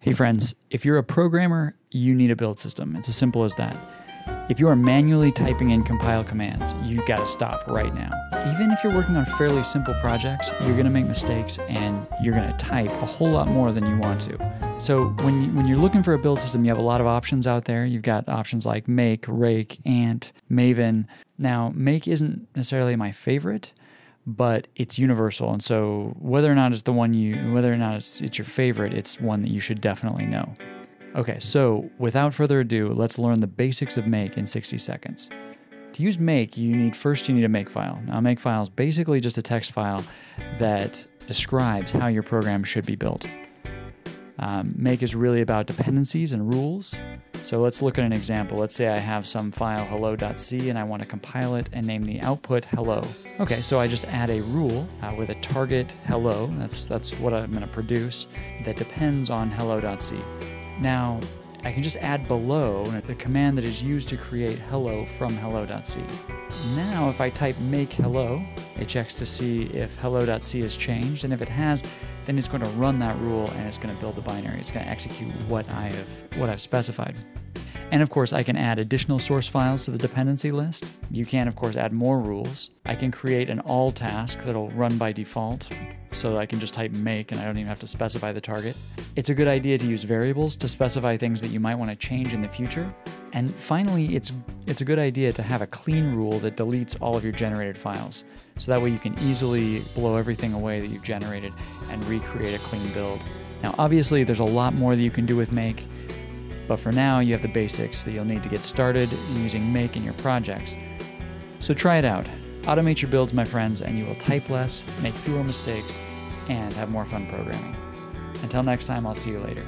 Hey, friends, if you're a programmer, you need a build system. It's as simple as that. If you are manually typing in compile commands, you got to stop right now. Even if you're working on fairly simple projects, you're going to make mistakes and you're going to type a whole lot more than you want to. So when you, when you're looking for a build system, you have a lot of options out there. You've got options like Make, Rake, Ant, Maven. Now, Make isn't necessarily my favorite, but it's universal. And so whether or not it's the one you whether or not it's, it's your favorite, it's one that you should definitely know. Okay, so without further ado, let's learn the basics of Make in 60 seconds. To use Make, you need first you need a Makefile. Now, Makefile is basically just a text file that describes how your program should be built. Um, make is really about dependencies and rules. So let's look at an example. Let's say I have some file hello.c and I want to compile it and name the output hello. Okay, so I just add a rule uh, with a target hello. That's that's what I'm going to produce that depends on hello.c. Now, I can just add below the command that is used to create hello from hello.c. Now, if I type make hello, it checks to see if hello.c has changed, and if it has, then it's going to run that rule and it's going to build the binary. It's going to execute what I have what I've specified. And of course, I can add additional source files to the dependency list. You can, of course, add more rules. I can create an all task that'll run by default, so I can just type make and I don't even have to specify the target. It's a good idea to use variables to specify things that you might want to change in the future. And finally, it's it's a good idea to have a clean rule that deletes all of your generated files. So that way you can easily blow everything away that you've generated and recreate a clean build. Now, obviously, there's a lot more that you can do with make. But for now, you have the basics that you'll need to get started using Make in your projects. So try it out. Automate your builds, my friends, and you will type less, make fewer mistakes, and have more fun programming. Until next time, I'll see you later.